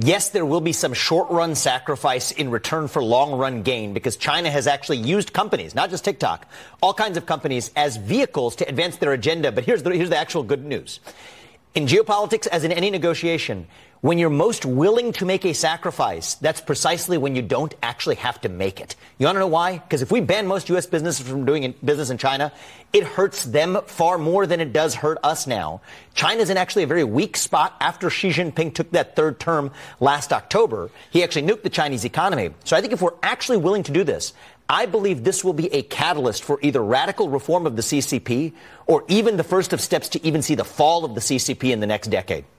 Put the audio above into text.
Yes, there will be some short run sacrifice in return for long run gain because China has actually used companies, not just TikTok, all kinds of companies as vehicles to advance their agenda. But here's the, here's the actual good news. In geopolitics, as in any negotiation, when you're most willing to make a sacrifice, that's precisely when you don't actually have to make it. You want to know why? Because if we ban most U.S. businesses from doing business in China, it hurts them far more than it does hurt us now. China's in actually a very weak spot after Xi Jinping took that third term last October. He actually nuked the Chinese economy. So I think if we're actually willing to do this, I believe this will be a catalyst for either radical reform of the CCP or even the first of steps to even see the fall of the CCP in the next decade.